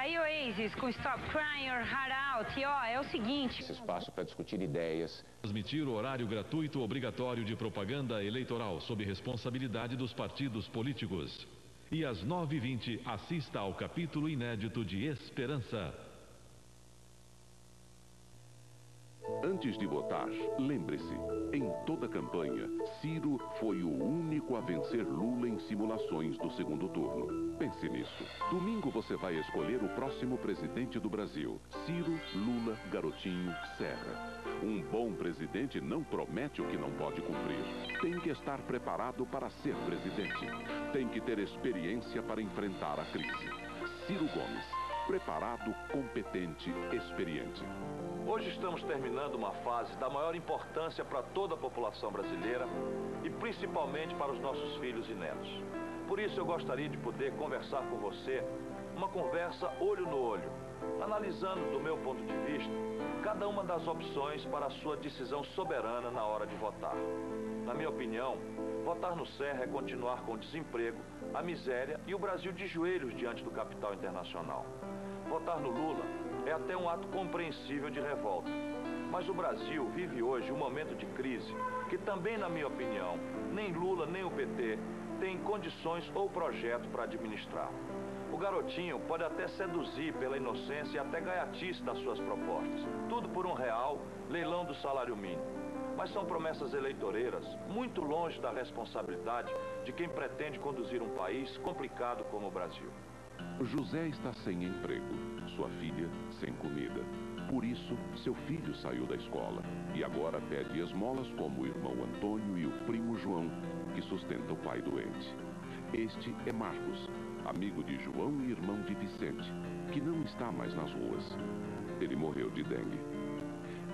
Tá aí o Oasis com Stop Crying Your Heart Out. E ó, é o seguinte... Esse espaço para discutir ideias. Transmitir o horário gratuito obrigatório de propaganda eleitoral sob responsabilidade dos partidos políticos. E às 9h20, assista ao capítulo inédito de Esperança. Antes de votar, lembre-se, em toda a campanha, Ciro foi o único a vencer Lula em simulações do segundo turno. Pense nisso. Domingo você vai escolher o próximo presidente do Brasil. Ciro, Lula, Garotinho, Serra. Um bom presidente não promete o que não pode cumprir. Tem que estar preparado para ser presidente. Tem que ter experiência para enfrentar a crise. Ciro Gomes. Preparado, competente, experiente. Hoje estamos terminando uma fase da maior importância para toda a população brasileira e principalmente para os nossos filhos e netos. Por isso eu gostaria de poder conversar com você, uma conversa olho no olho, analisando do meu ponto de vista cada uma das opções para a sua decisão soberana na hora de votar. Na minha opinião, votar no Serra é continuar com o desemprego, a miséria e o Brasil de joelhos diante do capital internacional. Votar no Lula é até um ato compreensível de revolta. Mas o Brasil vive hoje um momento de crise que também, na minha opinião, nem Lula nem o PT têm condições ou projeto para administrar. O garotinho pode até seduzir pela inocência e até gaiatice das suas propostas. Tudo por um real, leilão do salário mínimo. Mas são promessas eleitoreiras, muito longe da responsabilidade de quem pretende conduzir um país complicado como o Brasil. José está sem emprego, sua filha sem comida. Por isso, seu filho saiu da escola e agora pede esmolas como o irmão Antônio e o primo João, que sustenta o pai doente. Este é Marcos, amigo de João e irmão de Vicente, que não está mais nas ruas. Ele morreu de dengue.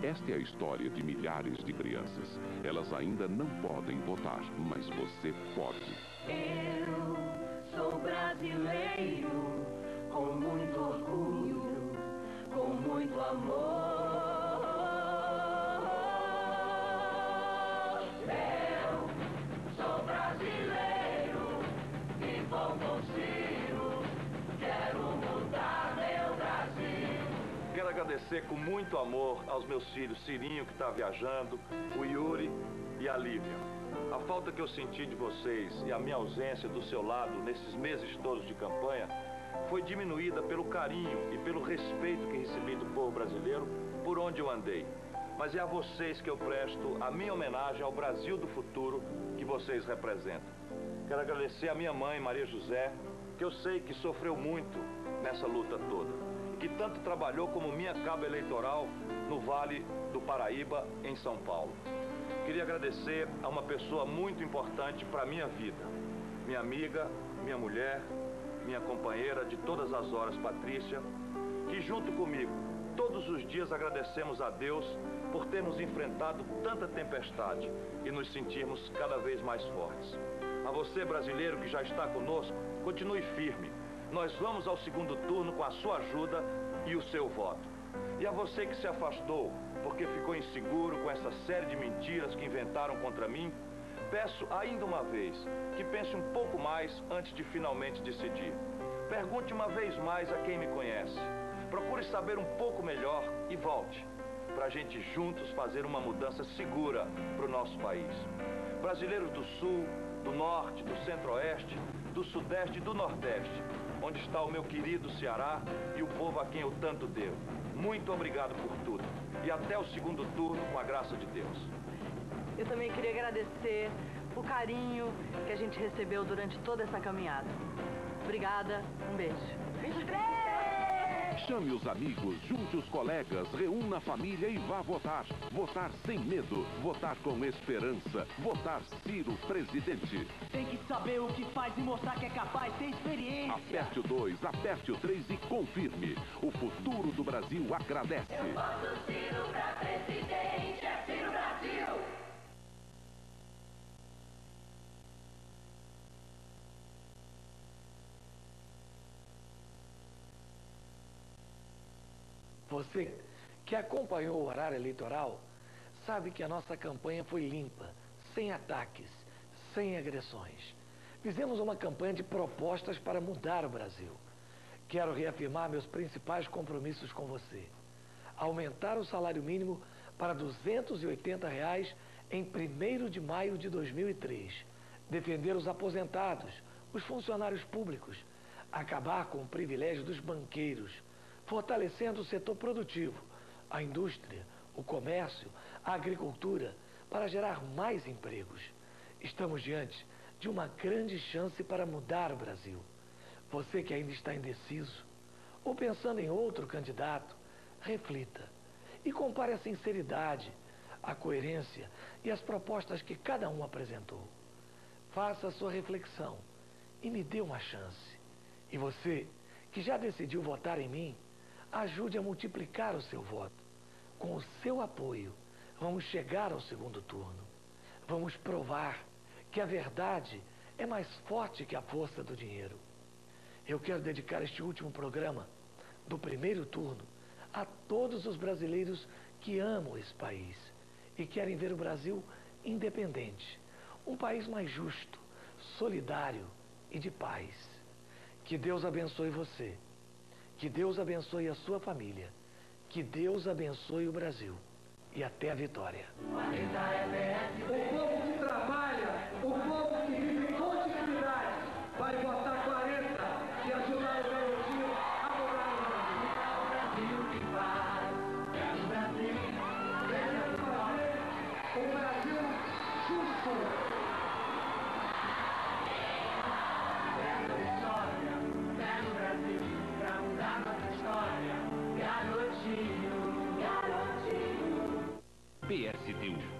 Esta é a história de milhares de crianças. Elas ainda não podem votar, mas você pode. Eu sou brasileiro, com muito orgulho, com muito amor. Eu sou brasileiro e vou com Ciro, quero mudar meu Brasil. Quero agradecer com muito amor aos meus filhos, Cirinho, que está viajando, o Yuri e a Lívia. A falta que eu senti de vocês e a minha ausência do seu lado nesses meses todos de campanha foi diminuída pelo carinho e pelo respeito que recebi do povo brasileiro por onde eu andei. Mas é a vocês que eu presto a minha homenagem ao Brasil do futuro que vocês representam. Quero agradecer a minha mãe, Maria José, que eu sei que sofreu muito nessa luta toda. E que tanto trabalhou como minha cabo eleitoral no Vale do Paraíba, em São Paulo. Queria agradecer a uma pessoa muito importante para a minha vida. Minha amiga, minha mulher, minha companheira de todas as horas, Patrícia, que junto comigo, todos os dias agradecemos a Deus por termos enfrentado tanta tempestade e nos sentirmos cada vez mais fortes. A você, brasileiro que já está conosco, continue firme. Nós vamos ao segundo turno com a sua ajuda e o seu voto. E a você que se afastou porque ficou inseguro com essa série de mentiras que inventaram contra mim, peço ainda uma vez que pense um pouco mais antes de finalmente decidir. Pergunte uma vez mais a quem me conhece. Procure saber um pouco melhor e volte para a gente juntos fazer uma mudança segura para o nosso país. Brasileiros do Sul, do Norte, do Centro-Oeste, do Sudeste e do Nordeste, onde está o meu querido Ceará e o povo a quem eu tanto devo. Muito obrigado por tudo. E até o segundo turno, com a graça de Deus. Eu também queria agradecer o carinho que a gente recebeu durante toda essa caminhada. Obrigada, um beijo. 23! Chame os amigos, junte os colegas, reúna a família e vá votar. Votar sem medo, votar com esperança, votar Ciro presidente. Tem que saber o que faz e mostrar que é capaz, tem experiência. Aperte o 2, aperte o 3 e confirme. O futuro do Brasil agradece. Eu voto Ciro pra presidente, é Ciro Você que acompanhou o horário eleitoral sabe que a nossa campanha foi limpa, sem ataques, sem agressões. Fizemos uma campanha de propostas para mudar o Brasil. quero reafirmar meus principais compromissos com você. Aumentar o salário mínimo para 280 reais em 1 de maio de 2003. Defender os aposentados, os funcionários públicos. Acabar com o privilégio dos banqueiros. Fortalecendo o setor produtivo, a indústria, o comércio, a agricultura, para gerar mais empregos. Estamos diante de uma grande chance para mudar o Brasil. Você que ainda está indeciso ou pensando em outro candidato, reflita e compare a sinceridade, a coerência e as propostas que cada um apresentou. Faça a sua reflexão e me dê uma chance. E você, que já decidiu votar em mim, ajude a multiplicar o seu voto. Com o seu apoio, vamos chegar ao segundo turno. Vamos provar que a verdade é mais forte que a força do dinheiro. Eu quero dedicar este último programa do primeiro turno a todos os brasileiros que amam esse país e querem ver o Brasil independente, um país mais justo, solidário e de paz. Que Deus abençoe você. Que Deus abençoe a sua família. Que Deus abençoe o Brasil. E até a vitória. O povo que trabalha, o povo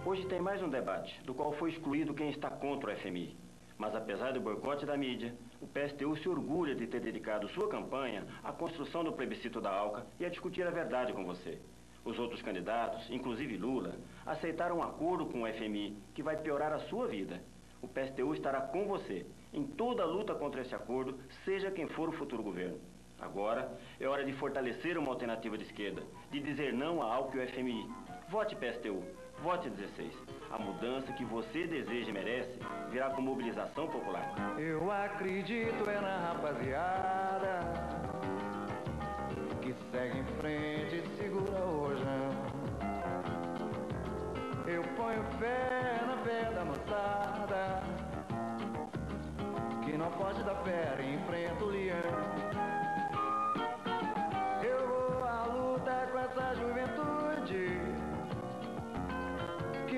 Hoje tem mais um debate, do qual foi excluído quem está contra o FMI. Mas apesar do boicote da mídia, o PSTU se orgulha de ter dedicado sua campanha à construção do plebiscito da ALCA e a discutir a verdade com você. Os outros candidatos, inclusive Lula, aceitaram um acordo com o FMI que vai piorar a sua vida. O PSTU estará com você em toda a luta contra esse acordo, seja quem for o futuro governo. Agora é hora de fortalecer uma alternativa de esquerda, de dizer não à ALCA e ao FMI. Vote PSTU, vote 16. A mudança que você deseja e merece virá com mobilização popular. Eu acredito é na rapaziada que segue em frente e segura o rojão. Eu ponho fé na fé da moçada que não pode dar fé e enfrenta o leão.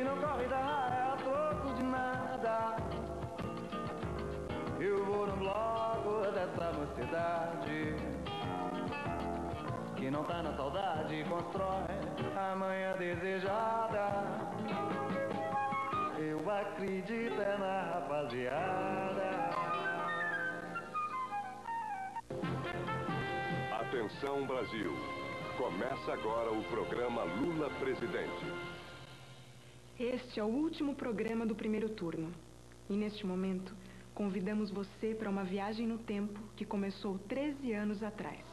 Não corre da raia a troco de nada. Eu vou no bloco dessa mocidade que não tá na saudade, constrói a manhã desejada. Eu acredito é na rapaziada. Atenção Brasil. Começa agora o programa Lula Presidente. Este é o último programa do primeiro turno. E neste momento, convidamos você para uma viagem no tempo que começou 13 anos atrás.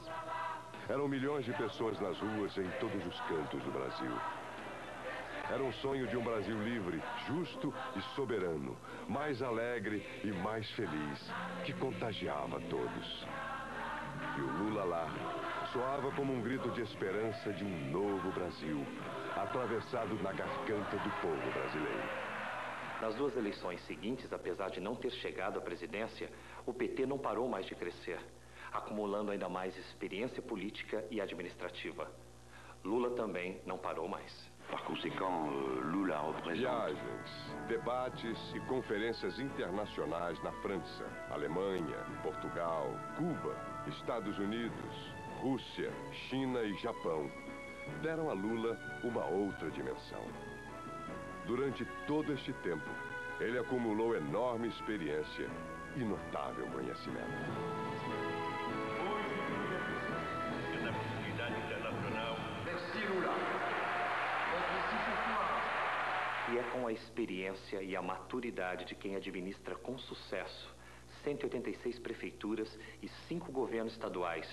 Eram milhões de pessoas nas ruas em todos os cantos do Brasil. Era um sonho de um Brasil livre, justo e soberano, mais alegre e mais feliz, que contagiava todos. E o Lula lá soava como um grito de esperança de um novo Brasil, atravessado na garganta do povo brasileiro. Nas duas eleições seguintes, apesar de não ter chegado à presidência, o PT não parou mais de crescer, acumulando ainda mais experiência política e administrativa. Lula também não parou mais. Par conséquent, Lula representa. Viagens, debates e conferências internacionais na França, Alemanha, Portugal, Cuba, Estados Unidos, Rússia, China e Japão deram a Lula uma outra dimensão. Durante todo este tempo, ele acumulou enorme experiência e notável conhecimento. da comunidade internacional. E é com a experiência e a maturidade de quem administra com sucesso 186 prefeituras e cinco governos estaduais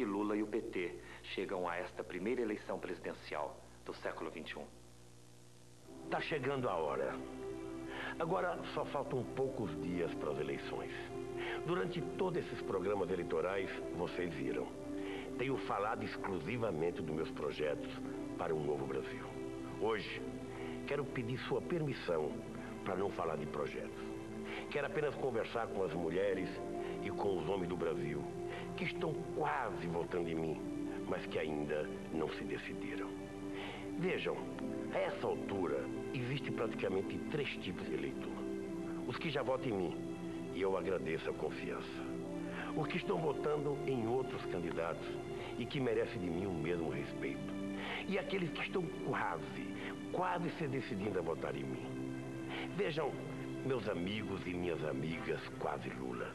que Lula e o PT chegam a esta primeira eleição presidencial do século XXI. Tá chegando a hora. Agora só faltam poucos dias para as eleições. Durante todos esses programas eleitorais, vocês viram. Tenho falado exclusivamente dos meus projetos para um novo Brasil. Hoje, quero pedir sua permissão para não falar de projetos. Quero apenas conversar com as mulheres e com os homens do Brasil que estão quase votando em mim, mas que ainda não se decidiram. Vejam, a essa altura existe praticamente três tipos de eleitor. Os que já votam em mim, e eu agradeço a confiança. Os que estão votando em outros candidatos e que merecem de mim o mesmo respeito. E aqueles que estão quase, quase se decidindo a votar em mim. Vejam, meus amigos e minhas amigas, quase Lula.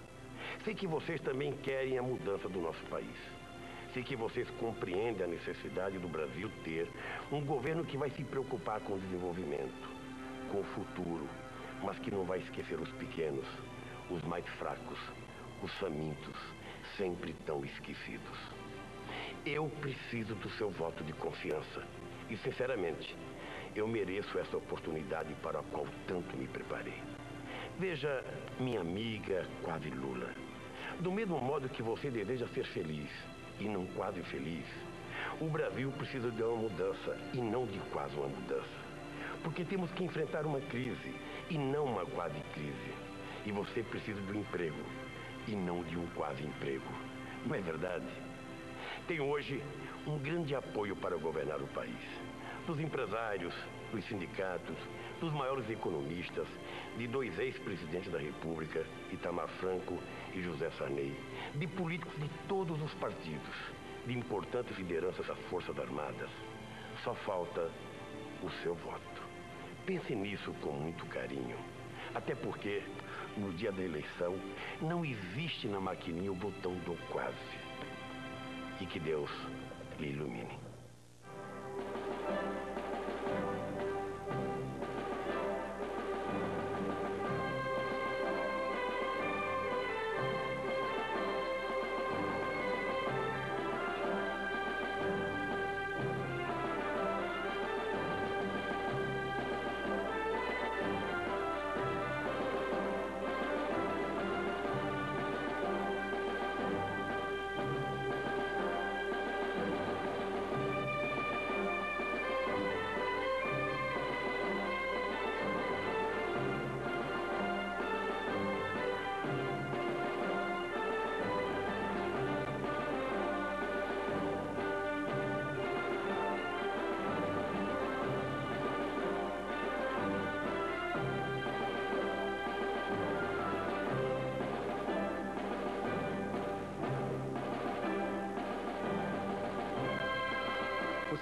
Sei que vocês também querem a mudança do nosso país. Sei que vocês compreendem a necessidade do Brasil ter um governo que vai se preocupar com o desenvolvimento, com o futuro, mas que não vai esquecer os pequenos, os mais fracos, os famintos, sempre tão esquecidos. Eu preciso do seu voto de confiança e, sinceramente, eu mereço essa oportunidade para a qual tanto me preparei. Veja, minha amiga quase Lula. Do mesmo modo que você deseja ser feliz e não quase feliz, o Brasil precisa de uma mudança e não de quase uma mudança. Porque temos que enfrentar uma crise e não uma quase crise. E você precisa de um emprego e não de um quase emprego. Não é verdade? Tenho hoje um grande apoio para governar o país. Dos empresários, dos sindicatos, dos maiores economistas, de dois ex-presidentes da República, Itamar Franco e José Sarney, de políticos de todos os partidos, de importantes lideranças das Forças Armadas. Só falta o seu voto. Pense nisso com muito carinho. Até porque, no dia da eleição, não existe na maquininha o botão do quase. E que Deus lhe ilumine.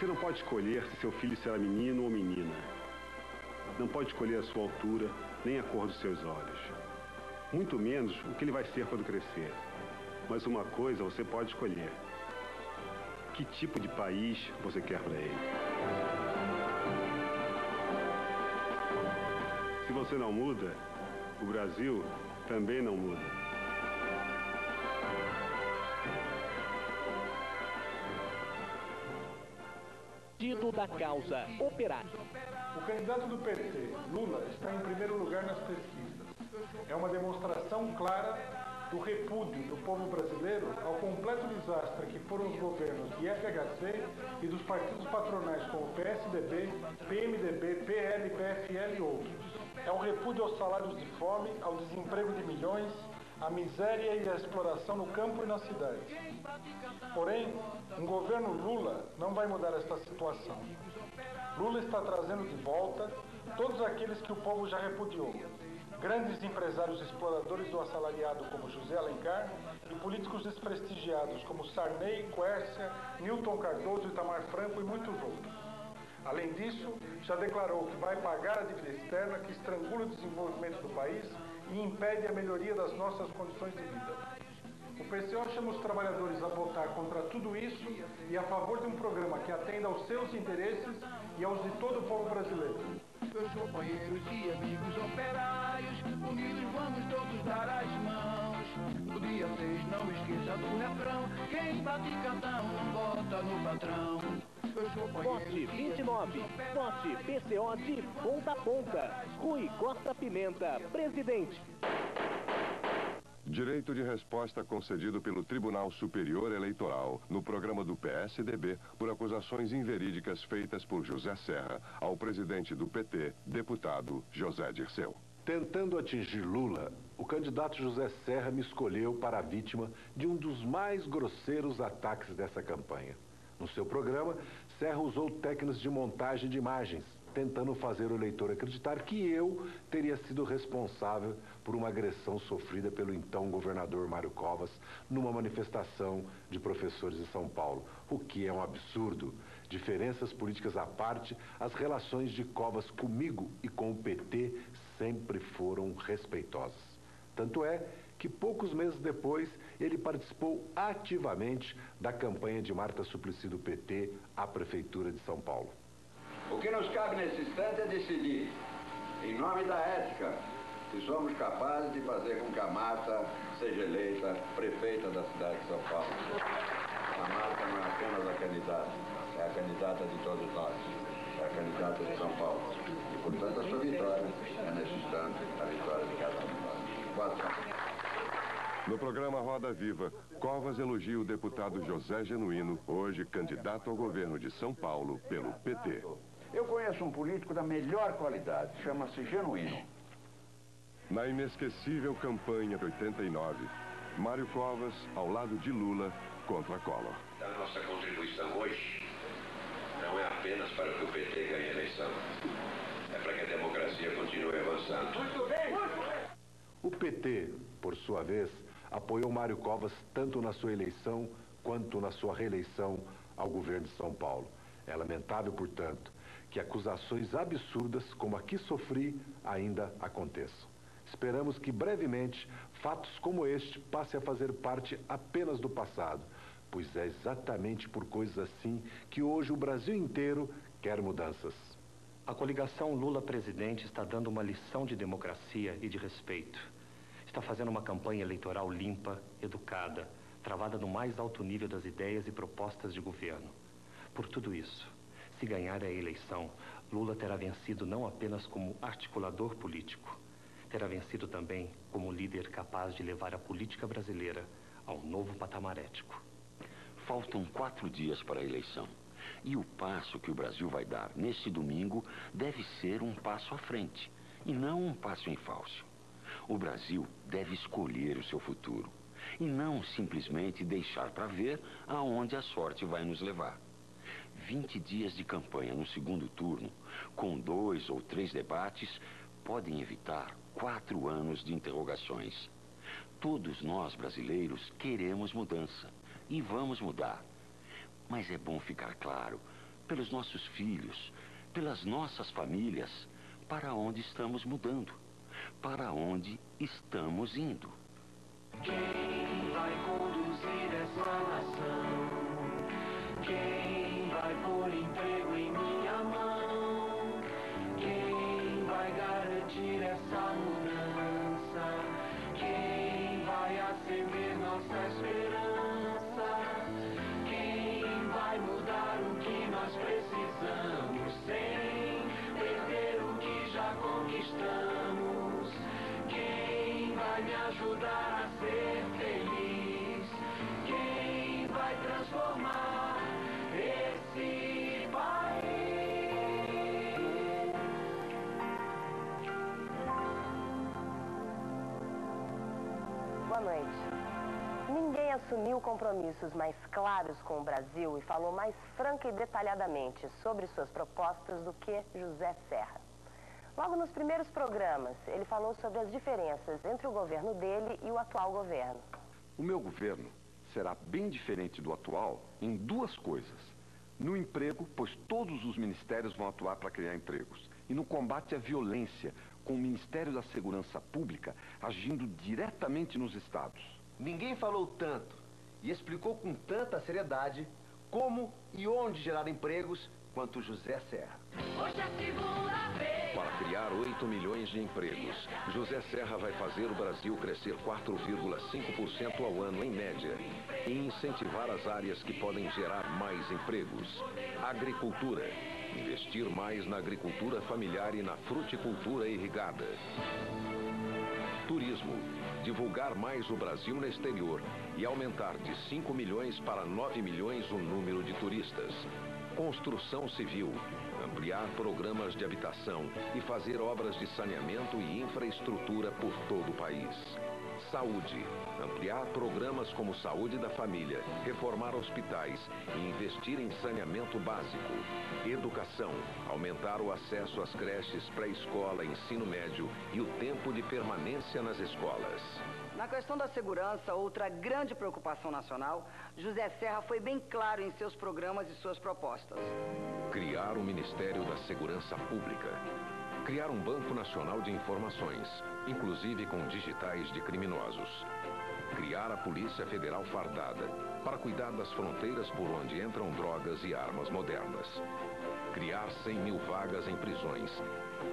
Você não pode escolher se seu filho será menino ou menina. Não pode escolher a sua altura, nem a cor dos seus olhos. Muito menos o que ele vai ser quando crescer. Mas uma coisa você pode escolher. Que tipo de país você quer para ele? Se você não muda, o Brasil também não muda. Partido da Causa Operária. O candidato do PT, Lula, está em primeiro lugar nas pesquisas. É uma demonstração clara do repúdio do povo brasileiro ao completo desastre que foram os governos de FHC e dos partidos patronais como PSDB, PMDB, PL, PFL e outros. É um repúdio aos salários de fome, ao desemprego de milhões, à miséria e à exploração no campo e na cidade. Porém, um governo Lula não vai mudar esta situação. Lula está trazendo de volta todos aqueles que o povo já repudiou. Grandes empresários exploradores do assalariado como José Alencar e políticos desprestigiados como Sarney, Quércia, Newton Cardoso, Itamar Franco e muitos outros. Além disso, já declarou que vai pagar a dívida externa que estrangula o desenvolvimento do país e impede a melhoria das nossas condições de vida. O PCO chama os trabalhadores a votar contra tudo isso e a favor de um programa que atenda aos seus interesses e aos de todo o povo brasileiro. Meus companheiros e amigos operários, unidos vamos todos dar as mãos. Dia 6 não esqueça do refrão, quem bate cartão não bota no patrão. Vote 29. Vote PCO de ponta a ponta. Rui Costa Pimenta, presidente. Direito de resposta concedido pelo Tribunal Superior Eleitoral no programa do PSDB por acusações inverídicas feitas por José Serra ao presidente do PT, deputado José Dirceu. Tentando atingir Lula, o candidato José Serra me escolheu para a vítima de um dos mais grosseiros ataques dessa campanha. No seu programa, Serra usou técnicas de montagem de imagens, tentando fazer o eleitor acreditar que eu teria sido responsável por uma agressão sofrida pelo então governador Mário Covas numa manifestação de professores em São Paulo, o que é um absurdo. Diferenças políticas à parte, as relações de Covas comigo e com o PT sempre foram respeitosas. Tanto é que poucos meses depois ele participou ativamente da campanha de Marta Suplicy do PT à Prefeitura de São Paulo. O que nos cabe nesse instante é decidir, em nome da ética, se somos capazes de fazer com que a Marta seja eleita prefeita da cidade de São Paulo. A Marta não é apenas a candidata, é a candidata de todos nós, é a candidata de São Paulo. E, portanto, a sua vitória é, nesse instante, a vitória de cada um No programa Roda Viva, Covas elogia o deputado José Genuíno, hoje candidato ao governo de São Paulo pelo PT. Eu conheço um político da melhor qualidade, chama-se Genuíno. Na inesquecível campanha de 89, Mário Covas ao lado de Lula contra Collor. A nossa contribuição hoje não é apenas para que o PT ganhe a eleição, é para que a democracia continue avançando. Muito bem, muito bem. O PT, por sua vez, apoiou Mário Covas tanto na sua eleição quanto na sua reeleição ao governo de São Paulo. É lamentável, portanto, que acusações absurdas como a que sofri ainda aconteçam. Esperamos que brevemente fatos como este passem a fazer parte apenas do passado, pois é exatamente por coisas assim que hoje o Brasil inteiro quer mudanças. A coligação Lula presidente está dando uma lição de democracia e de respeito. Está fazendo uma campanha eleitoral limpa, educada, travada no mais alto nível das ideias e propostas de governo. Por tudo isso, se ganhar a eleição, Lula terá vencido não apenas como articulador político, terá vencido também como líder capaz de levar a política brasileira a um novo patamar ético. Faltam quatro dias para a eleição. E o passo que o Brasil vai dar neste domingo deve ser um passo à frente, e não um passo em falso. O Brasil deve escolher o seu futuro, e não simplesmente deixar para ver aonde a sorte vai nos levar. 20 dias de campanha no segundo turno, com dois ou três debates, podem evitar quatro anos de interrogações. Todos nós brasileiros queremos mudança e vamos mudar. Mas é bom ficar claro, pelos nossos filhos, pelas nossas famílias, para onde estamos mudando, para onde estamos indo. Vai me ajudar a ser feliz? Quem vai transformar esse país? Boa noite. Ninguém assumiu compromissos mais claros com o Brasil e falou mais franca e detalhadamente sobre suas propostas do que José Serra. Logo nos primeiros programas, ele falou sobre as diferenças entre o governo dele e o atual governo. O meu governo será bem diferente do atual em duas coisas. No emprego, pois todos os ministérios vão atuar para criar empregos. E no combate à violência, com o Ministério da Segurança Pública agindo diretamente nos estados. Ninguém falou tanto e explicou com tanta seriedade como e onde gerar empregos quanto José Serra. Hoje é segunda-feira. Para criar 8 milhões de empregos, José Serra vai fazer o Brasil crescer 4,5% ao ano em média e incentivar as áreas que podem gerar mais empregos. Agricultura. Investir mais na agricultura familiar e na fruticultura irrigada. Turismo. Divulgar mais o Brasil no exterior e aumentar de 5 milhões para 9 milhões o número de turistas. Construção civil. Ampliar programas de habitação e fazer obras de saneamento e infraestrutura por todo o país. Saúde. Ampliar programas como Saúde da Família, reformar hospitais e investir em saneamento básico. Educação. Aumentar o acesso às creches, pré-escola, ensino médio e o tempo de permanência nas escolas. Na questão da segurança, outra grande preocupação nacional, José Serra foi bem claro em seus programas e suas propostas. Criar o Ministério da Segurança Pública. Criar um Banco Nacional de Informações, inclusive com digitais de criminosos. Criar a Polícia Federal fardada, para cuidar das fronteiras por onde entram drogas e armas modernas. Criar 100 mil vagas em prisões.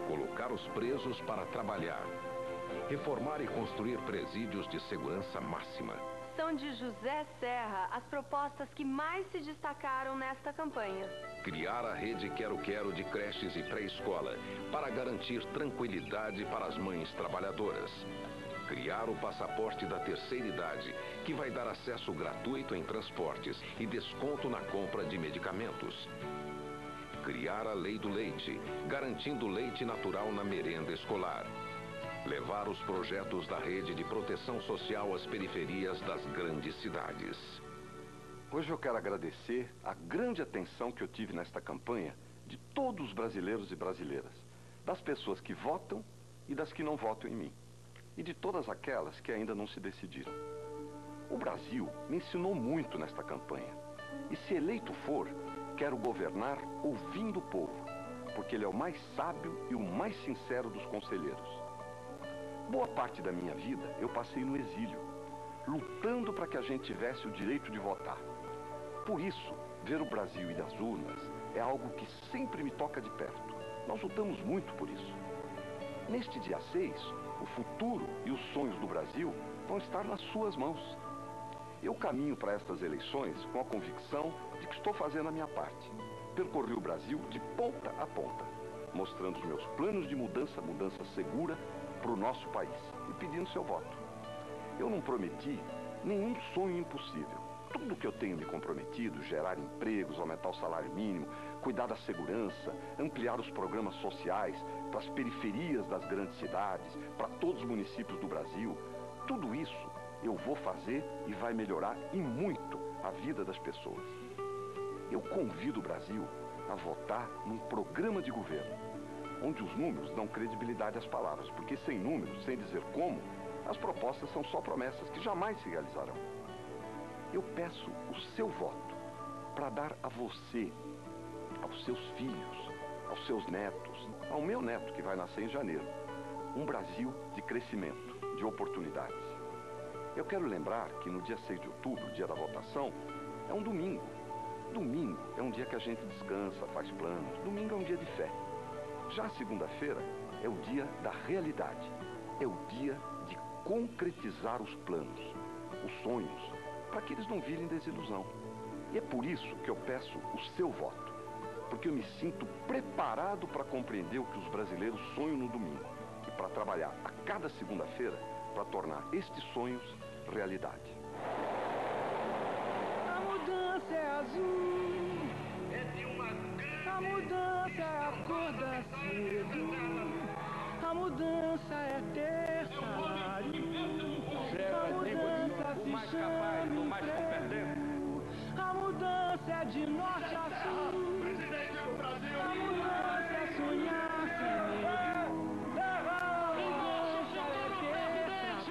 Colocar os presos para trabalhar. Reformar e construir presídios de segurança máxima. São de José Serra as propostas que mais se destacaram nesta campanha. Criar a rede Quero Quero de creches e pré-escola para garantir tranquilidade para as mães trabalhadoras. Criar o passaporte da terceira idade, que vai dar acesso gratuito em transportes e desconto na compra de medicamentos. Criar a lei do leite, garantindo leite natural na merenda escolar. Levar os projetos da rede de proteção social às periferias das grandes cidades. Hoje eu quero agradecer a grande atenção que eu tive nesta campanha de todos os brasileiros e brasileiras, das pessoas que votam e das que não votam em mim, e de todas aquelas que ainda não se decidiram. O Brasil me ensinou muito nesta campanha, e se eleito for, quero governar ouvindo o povo, porque ele é o mais sábio e o mais sincero dos conselheiros. Boa parte da minha vida eu passei no exílio, lutando para que a gente tivesse o direito de votar. Por isso, ver o Brasil e as urnas é algo que sempre me toca de perto. Nós lutamos muito por isso. Neste dia 6, o futuro e os sonhos do Brasil vão estar nas suas mãos. Eu caminho para estas eleições com a convicção de que estou fazendo a minha parte. Percorri o Brasil de ponta a ponta, mostrando os meus planos de mudança, mudança segura para o nosso país e pedindo seu voto. Eu não prometi nenhum sonho impossível. Tudo que eu tenho me comprometido, gerar empregos, aumentar o salário mínimo, cuidar da segurança, ampliar os programas sociais para as periferias das grandes cidades, para todos os municípios do Brasil, tudo isso eu vou fazer e vai melhorar e muito a vida das pessoas. Eu convido o Brasil a votar num programa de governo, onde os números dão credibilidade às palavras, porque sem números, sem dizer como, as propostas são só promessas que jamais se realizarão. Eu peço o seu voto para dar a você, aos seus filhos, aos seus netos, ao meu neto que vai nascer em janeiro, um Brasil de crescimento, de oportunidades. Eu quero lembrar que no dia 6 de outubro, dia da votação, é um domingo. Domingo é um dia que a gente descansa, faz planos. Domingo é um dia de fé. Já segunda-feira é o dia da realidade. É o dia de concretizar os planos, os sonhos, para que eles não virem desilusão. E é por isso que eu peço o seu voto, porque eu me sinto preparado para compreender o que os brasileiros sonham no domingo e para trabalhar a cada segunda-feira para tornar estes sonhos realidade. Mudança se chama emprego. A mudança é de norte a sul. A mudança é sonhar sem medo. É.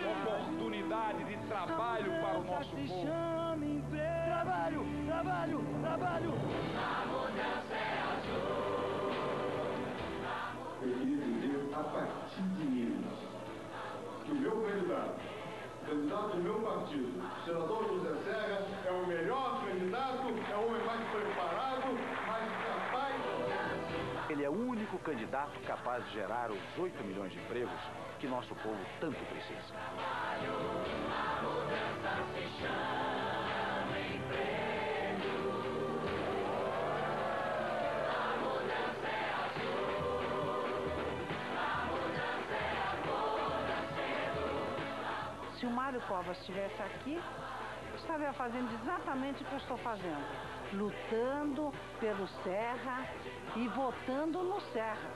Oportunidade de trabalho para o nosso povo. chama emprego. Trabalho, trabalho, trabalho. A mudança é azul. Eu queria dizer a partir de mim que o meu candidato, candidato do meu partido, senador José Serra, é o melhor candidato, é o homem mais preparado, mais capaz. Ele é o único candidato capaz de gerar os 8 milhões de empregos que nosso povo tanto precisa. se o Mário Covas estivesse aqui, estaria fazendo exatamente o que eu estou fazendo. Lutando pelo Serra e votando no Serra.